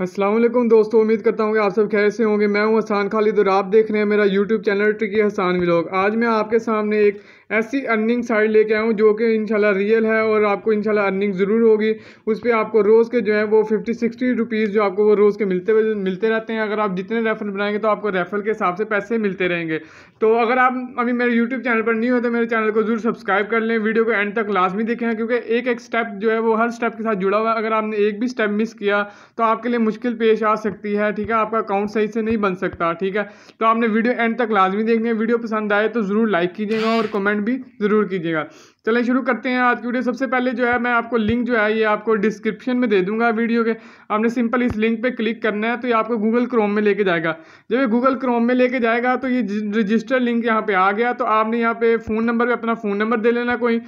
असलम दोस्तों, उम्मीद करता हूँ कि आप सब खैर से होंगे। मैं हूँ हसान खालिद और आप देख रहे हैं मेरा YouTube channel Tricky Hasan vlog. आज मैं आपके सामने एक ऐसी अर्निंग साइड लेके आया हूँ जो कि इंशाल्लाह रियल है और आपको इंशाल्लाह अर्निंग ज़रूर होगी। उस पर आपको रोज़ के जो है वो फिफ्टी सिक्सटी रुपीज़ जो आपको वो रोज़ के मिलते मिलते रहते हैं। अगर आप जितने रेफर बनाएँगे तो आपको रेफर के हिसाब से पैसे मिलते रहेंगे। तो अगर आप अभी मेरे यूट्यूब चैनल पर नहीं हो तो मेरे चैनल को ज़रूर सब्सक्राइब कर लें। वीडियो को एंड तक लाजमी देखें क्योंकि एक एक स्टेप जो है वो हर स्टेप के साथ जुड़ा हुआ है। अगर आपने एक भी स्टेप मिस किया तो आपके लिए मुश्किल पेश आ सकती है, ठीक है? आपका अकाउंट सही से नहीं बन सकता, ठीक है? तो आपने वीडियो एंड तक लाजमी देखनी है। वीडियो पसंद आए तो ज़रूर लाइक कीजिएगा और कमेंट भी ज़रूर कीजिएगा। चलिए शुरू करते हैं आज की वीडियो सबसे पहले जो है, मैं आपको लिंक जो है, ये आपको डिस्क्रिप्शन में दे दूँगा वीडियो के। आपने सिंपल इस लिंक पे क्लिक करना है तो ये आपको गूगल क्रोम में लेके जाएगा। जब ये गूगल क्रोम में लेके जाएगा तो ये रजिस्टर लिंक यहाँ पे आ गया तो आपने यहाँ पे फ़ोन नंबर पे अपना फ़ोन नंबर दे लेना, कोई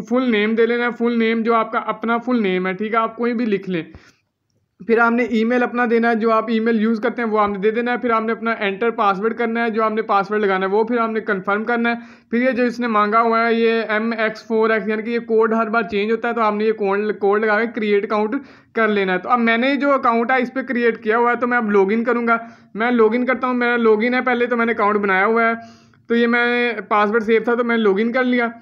फुल नेम दे लेना। फुल नेम जो आपका अपना फुल नेम है, ठीक है, आप कोई भी लिख लें। फिर आपने ईमेल अपना देना है, जो आप ईमेल यूज़ करते हैं, वो आपने दे देना है। फिर आपने अपना एंटर पासवर्ड करना है, जो आपने पासवर्ड लगाना है, वो फिर आपने कंफर्म करना है। फिर ये जो इसने मांगा हुआ है, ये एम एक्स फोर एक्स यानी कि ये कोड हर बार चेंज होता है तो आपने ये कोड कोड लगा के क्रिएट अकाउंट कर लेना है। तो अब मैंने जो अकाउंट है, इस पर क्रिएट किया हुआ है तो मैं अब लॉगिन करूँगा। मैं लॉगिन करता हूँ, मेरा लॉगिन है, पहले तो मैंने अकाउंट बनाया हुआ है तो ये मैं पासवर्ड सेव था तो मैंने लॉगिन कर लिया।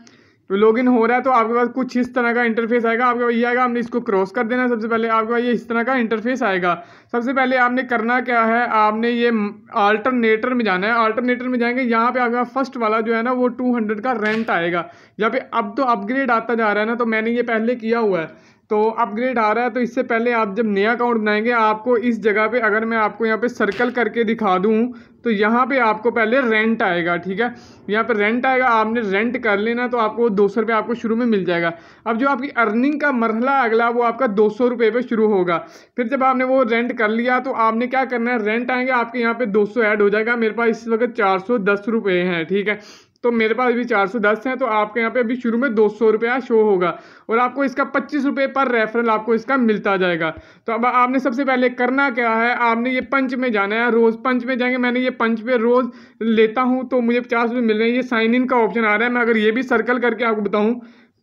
तो लॉगिन हो रहा है तो आपके पास कुछ इस तरह का इंटरफेस आएगा। आपके पास ये आएगा, हमने इसको क्रॉस कर देना है सबसे पहले। आपके पास ये इस तरह का इंटरफेस आएगा। सबसे पहले आपने करना क्या है, आपने ये अल्टरनेटर में जाना है। अल्टरनेटर में जाएँगे, यहाँ पे आपका फ़र्स्ट वाला जो है ना, वो टू हंड्रेड का रेंट आएगा। यहाँ पे अब तो अपग्रेड आता जा रहा है ना तो मैंने ये पहले किया हुआ है। तो अपग्रेड आ रहा है तो इससे पहले आप जब नया अकाउंट बनाएँगे, आपको इस जगह पे अगर मैं आपको यहाँ पे सर्कल करके दिखा दूँ तो यहाँ पे आपको पहले रेंट आएगा, ठीक है? यहाँ पे रेंट आएगा, आपने रेंट कर लेना तो आपको दो सौ रुपये आपको शुरू में मिल जाएगा। अब जो आपकी अर्निंग का मरहला अगला, वो आपका दो सौ रुपये पर शुरू होगा। फिर जब आपने वो रेंट कर लिया तो आपने क्या करना है? रेंट आएँगे, आपके यहाँ पे दो सौ ऐड हो जाएगा। मेरे पास इस वक्त चार सौ दस रुपये हैं, ठीक है? तो मेरे पास अभी चार सौ दस है तो आपके यहाँ पे अभी शुरू में दो सौ रुपया शो होगा। और आपको इसका पच्चीस रुपये पर रेफरल आपको इसका मिलता जाएगा। तो अब आपने सबसे पहले करना क्या है, आपने ये पंच में जाना है, रोज़ पंच में जाएँगे। मैंने ये पंच पे रोज़ लेता हूँ तो मुझे पचास रुपये मिल रहे हैं। ये साइन इन का ऑप्शन आ रहा है, मैं अगर ये भी सर्कल करके आपको बताऊँ,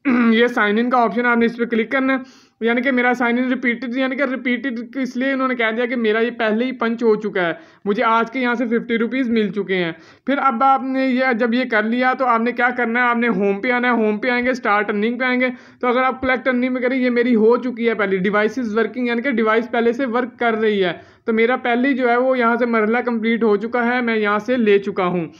ये साइन इन का ऑप्शन आपने इस पर क्लिक करना है। यानी कि मेरा साइन इन रिपीटेड यानी कि रिपीटेड इसलिए उन्होंने कह दिया कि मेरा ये पहले ही पंच हो चुका है। मुझे आज के यहाँ से फिफ्टी रुपीज़ मिल चुके हैं। फिर अब आपने ये जब ये कर लिया तो आपने क्या करना है? आपने होम पे आना है। होम पे आएँगे स्टार्ट अर्निंग पे आएँगे। तो अगर आप कलेक्ट अर्निंग में करें, ये मेरी हो चुकी है पहले। डिवाइस वर्किंग यानी कि डिवाइस पहले से वर्क कर रही है। तो मेरा पहले जो है, वो यहाँ से मरला कंप्लीट हो चुका है। मैं यहाँ से ले चुका हूँ।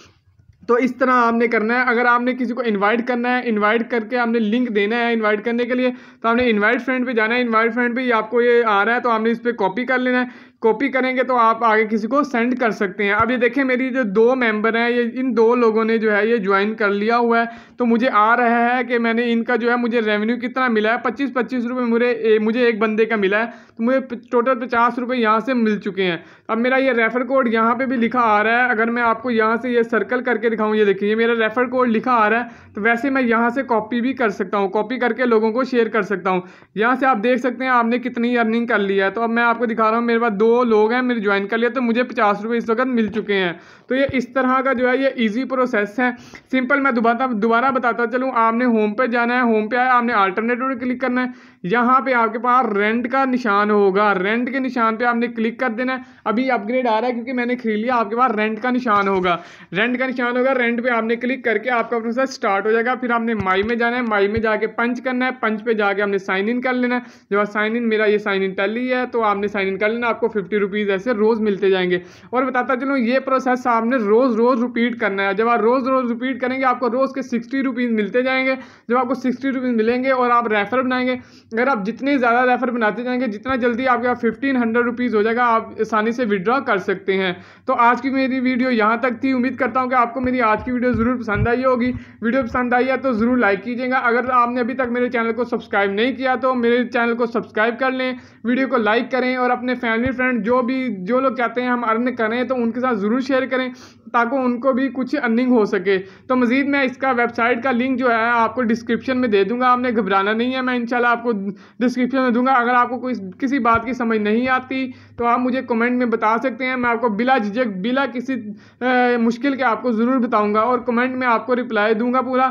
तो इस तरह आपने करना है। अगर आपने किसी को इनवाइट करना है इनवाइट करके आपने लिंक देना है इनवाइट करने के लिए तो आपने इनवाइट फ्रेंड पे जाना है। इनवाइट फ्रेंड पे ये आपको ये आ रहा है तो आपने इस पर कॉपी कर लेना है। कॉपी करेंगे तो आप आगे किसी को सेंड कर सकते हैं। अब ये देखें, मेरी जो दो मेंबर हैं, ये इन दो लोगों ने जो है, ये ज्वाइन कर लिया हुआ है। तो मुझे आ रहा है कि मैंने इनका जो है, मुझे रेवेन्यू कितना मिला है? पच्चीस पच्चीस रुपये मुझे मुझे एक बंदे का मिला है। तो मुझे टोटल पचास रुपये यहाँ से मिल चुके हैं। अब मेरा ये रेफ़र कोड यहाँ पर भी लिखा आ रहा है। अगर मैं आपको यहाँ से ये सर्कल करके दिखाऊँ, ये देखिए मेरा रेफ़र कोड लिखा आ रहा है। तो वैसे मैं यहाँ से कॉपी भी कर सकता हूँ। कॉपी करके लोगों को शेयर कर सकता हूँ। यहाँ से आप देख सकते हैं, आपने कितनी अर्निंग कर ली है। तो अब मैं आपको दिखा रहा हूँ, मेरे पास दो लोग हैं मेरे ज्वाइन कर लिया तो मुझे पचास रुपये इस वक्त मिल चुके हैं। तो ये इस तरह का जो है, ये इजी प्रोसेस है। सिंपल मैं दोबारा दोबारा बताता चलूँ, आपने होम पे जाना है होम पे आया आपने अल्टरनेटिव क्लिक करना है। यहाँ पे आपके पास रेंट का निशान होगा। रेंट के निशान पे आपने क्लिक कर देना है। अभी अपग्रेड आ रहा है क्योंकि मैंने खरीद लिया, आपके पास रेंट का निशान होगा। रेंट का निशान होगा रेंट पे आपने क्लिक करके आपका प्रोसेस स्टार्ट हो जाएगा। फिर आपने माई में जाना है। माई में जाके पंच करना है। पंच पे जाके आपने साइन इन कर लेना है। जब साइन इन मेरा ये साइन इन टैली है तो आपने साइन इन कर लेना आपको फिफ्टी रुपीज़ ऐसे रोज़ मिलते जाएँगे। और बताता चलो, ये प्रोसेस आपने रोज़ रोज़ रिपीट करना है। जब आप रोज़ रोज़ रिपीट करेंगे, आपको रोज़ के सिक्सटी रुपीज़ मिलते जाएँगे। जब आपको सिक्सटी रुपीज़ मिलेंगे और आप रेफर बनाएँगे अगर आप जितने ज़्यादा रेफर बनाते जाएँगे, जितना जल्दी आपके फिफ्टीन हंड्रेड रुपीज़ हो जाएगा, आप आसानी से विड्रॉ कर सकते हैं। तो आज की मेरी वीडियो यहाँ तक थी। उम्मीद करता हूँ कि आपको मेरी आज की वीडियो ज़रूर पसंद आई होगी। वीडियो पसंद आई है तो ज़रूर लाइक कीजिएगा। अगर आपने अभी तक मेरे चैनल को सब्सक्राइब नहीं किया तो मेरे चैनल को सब्सक्राइब कर लें। वीडियो को लाइक करें और अपने फैमिली फ्रेंड जो भी, जो लोग चाहते हैं हम अर्न करें तो उनके साथ ज़रूर शेयर करें ताकि उनको भी कुछ अर्निंग हो सके। तो मज़ीद मैं इसका वेबसाइट का लिंक जो है, आपको डिस्क्रिप्शन में दे दूँगा। आपने घबराना नहीं है। मैं इंशाल्लाह आपको डिस्क्रिप्शन में दूँगा। अगर आपको कोई किसी बात की समझ नहीं आती तो आप मुझे कमेंट में बता सकते हैं। मैं आपको बिला झिझक बिला किसी आ, मुश्किल के आपको ज़रूर बताऊँगा और कमेंट में आपको रिप्लाई दूँगा पूरा।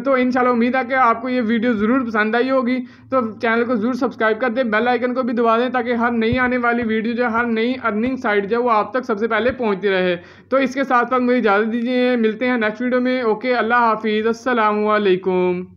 तो इन उम्मीद है कि आपको ये वीडियो ज़रूर पसंद आई होगी। तो चैनल को ज़रूर सब्सक्राइब कर दें। बेल आइकन को भी दबा दें ताकि हर नई आने वाली वीडियो जो हर नई अर्निंग साइट जो वो आप तक सबसे पहले पहुँचती रहे। तो इसके साथ साथ मुझे इजाज़त दीजिए। मिलते हैं नेक्स्ट वीडियो में। ओके अल्लाह हाफिज़। असलकुम